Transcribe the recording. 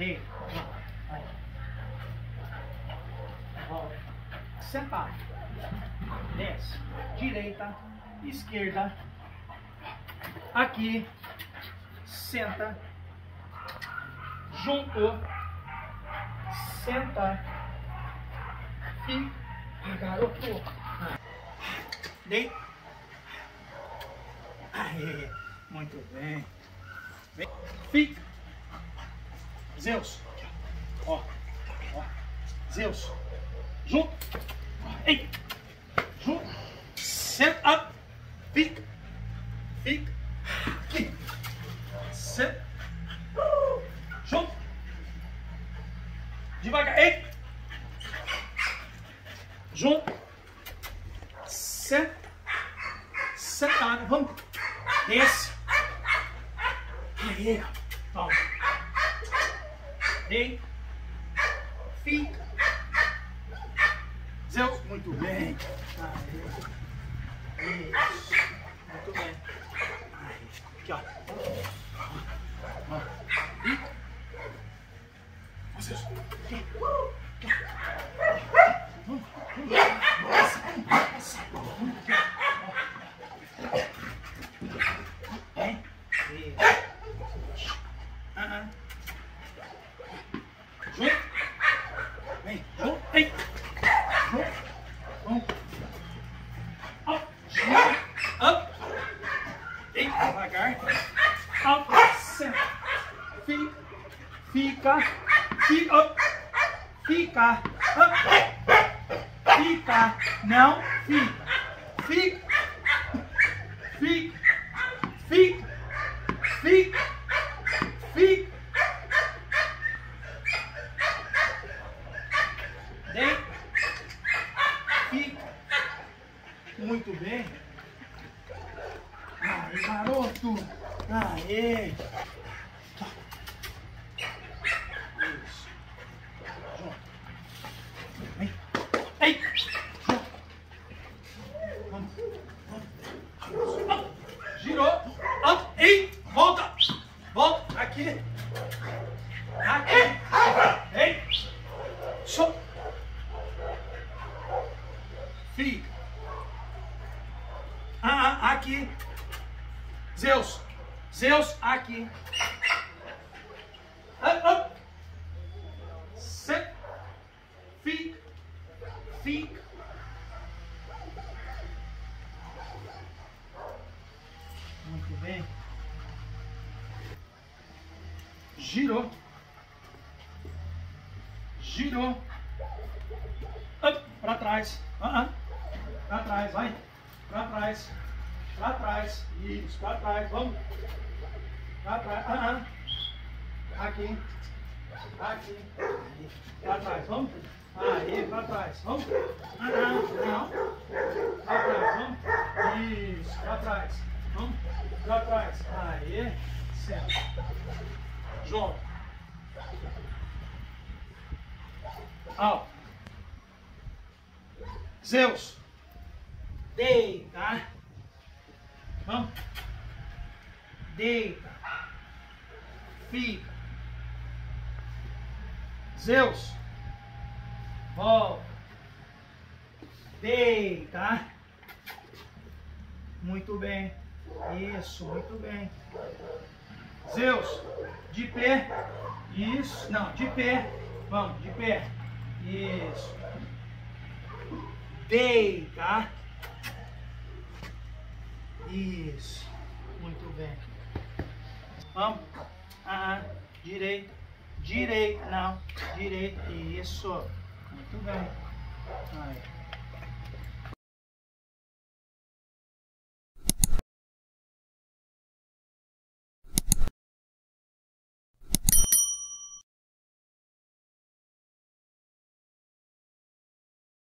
Aí. Volta. Sentar. Desce. Direita. Esquerda. Aqui. Senta. Juntou. Senta. E. Garoto. Deita. Aê. Muito bem. Fica. Zeus. Ó. Ó. Zeus. Junto. Ei. Junto. Senta. Fica. Fica. Aqui. Senta. Junto. Devagar. Ei. Junto. Senta. Sentado. Vamos. Desce. Aí. Ei. Fica. Zeus. Muito bem. Aí. Isso. Muito bem. Aqui, ó. Ó. Fica. Ó, Zeus. Aqui. Vamos. Vamos. Passa. Passa. Vamos aqui, ó. Vem. Isso. Ah, ah. Junto. Vem. Junto. Vem. Junto. Vamos. Up. Junto. Up. Vem. Devagar. Up. Senta. Fica. Fica. Fica. Fica. Fica. Não. Fica. Fica. Fica. Fica. Fica. Fica. Deita. Fica. Muito bem. Aí, garoto. Aê. Isso. Junto. Vem. Ei. Junto. Vamos. Vamos. Up. Girou. Up. Ei. Volta. Volta. Aqui. Aqui. Ei. Só. Fica. Ah, ah, aqui. Zeus. Zeus, aqui. Up, up. Set. Fica. Fica. Muito bem. Girou. Girou. Up, pra trás. Ah, ah. Pra trás, vai. Pra trás. Pra trás. Isso, pra trás. Vamos. Pra trás. Ah, ah. Aqui. Aqui. Aí. Pra trás. Vamos. Aí, pra trás. Vamos. Ah. Não. Pra trás. Vamos. Isso, pra trás. Vamos. Pra trás. Aí. Senta. Joga. Ó. Zeus. Deita. Vamos. Deita. Fica. Zeus. Volta. Deita. Muito bem. Isso, muito bem. Zeus, de pé. Isso. Não, de pé. Vamos, de pé. Isso. Deita. Isso. Muito bem. Vamos. Ah, direita. Direita. Não. Direita. Isso. Muito bem. Aí.